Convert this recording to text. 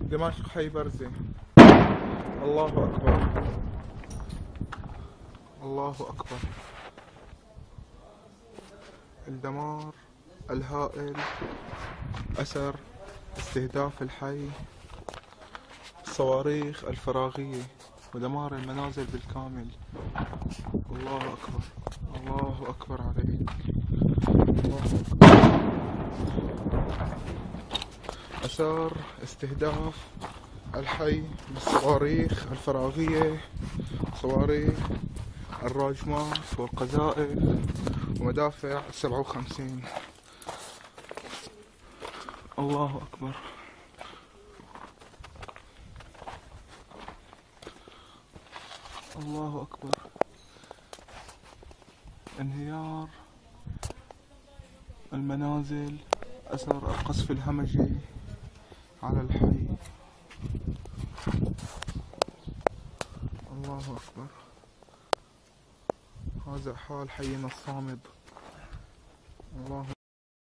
دمشق حي برزة الله أكبر. الله أكبر. الدمار الهائل أثر استهداف الحي الصواريخ الفراغية ودمار المنازل بالكامل. الله أكبر. الله أكبر عليك. الله أكبر. أثار استهداف الحي بالصواريخ الفراغية صواريخ الراجمات والقذائف ومدافع السبعة وخمسين. الله أكبر. الله أكبر. انهيار المنازل أثر القصف الهمجي. على الحي الله أكبر. هذا حال حينا الصامد الله